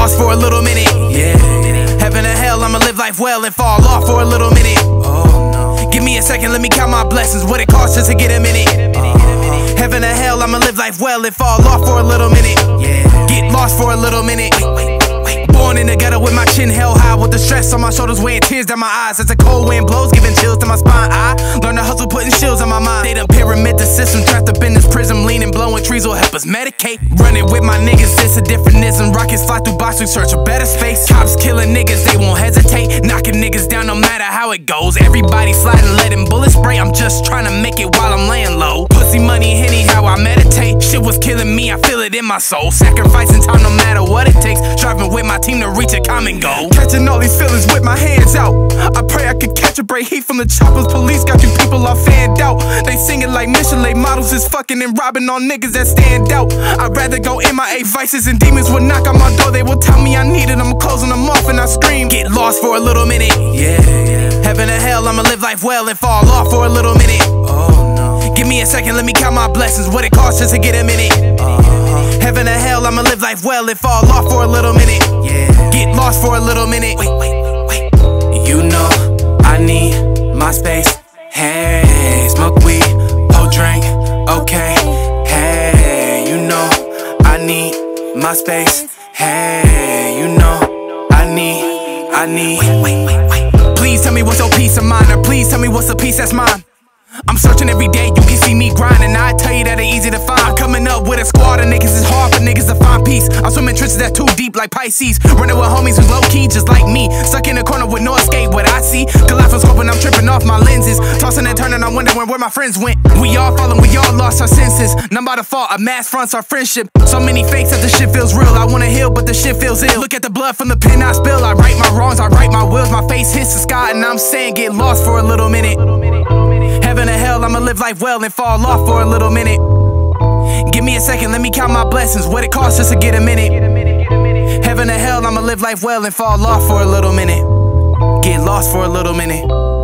lost for a little minute. Yeah. Heaven or hell, I'ma live life well and fall off for a little minute. Oh no. Give me a second, let me count my blessings. What it costs just to get a minute. Uh-huh. Heaven or hell, I'ma live life well and fall off for a little minute. Yeah. Get lost for a little minute. Born in the ghetto with my chin held high, with the stress on my shoulders, weighing tears down my eyes. As the cold wind blows, giving chills to my spine. I learned to hustle, putting shields on my mind. They done pyramid the system, trapped up in this prism, leaning, blowing trees will help us medicate. Running with my niggas, it's a different ism. Rockets fly through box, we search a better space. Cops killing niggas, they won't hesitate. Knocking niggas down no matter how it goes. Everybody sliding, letting bullets spray. I'm just trying to make it while I'm laying low. Pussy money, henny, how I meditate. Shit was killing me, I feel it in my soul. Sacrificing time no matter what it takes. Driving with my team to reach a common goal. Catching all these feelings with my hands out. I pray I could catch a break. Heat from the choppers. Police got you people all fanned out. They singing like Michelin models is fucking and robbing on niggas that stand out. I'd rather go MIA vices and demons will knock on my door. They will tell me I need it. I'm closing them off and I scream. Get lost for a little minute. Yeah, yeah. Heaven or hell, I'ma live life well and fall off for a little minute. Oh no. Give me a second, let me count my blessings. What it costs just to get a minute. Uh-huh. Heaven or hell, I'ma live life well and fall off for a little minute. Yeah. Get lost for a little minute. Wait, wait, wait. You know I need my space. Hey, smoke weed, hold drink, okay. Hey, you know I need my space. Hey, you know I need, I need. Wait, wait, wait, wait. Please tell me what's your peace of mind, or please tell me what's the peace that's mine. I'm searching every day, you can see me grinding. I tell you that it easy to find. Coming up with a squad of niggas, it's hard for niggas to find peace. I'm swimming trenches that too deep like Pisces. Running with homies who's low key, just like me. Stuck in a corner with no escape, what I see. Kaleidoscope when I'm tripping off my lenses. Tossing and turning, I'm wondering where my friends went. We all falling, we all lost our senses. None by default, a mass fronts our friendship. So many fakes that the shit feels real. I wanna heal, but the shit feels ill. Look at the blood from the pen I spill. I right my wrongs, I right my wills. My face hits the sky, and I'm saying get lost for a little minute. Live life well and fall off for a little minute. Give me a second, let me count my blessings. What it costs just to get a minute. Heaven or hell, I'ma live life well and fall off for a little minute. Get lost for a little minute.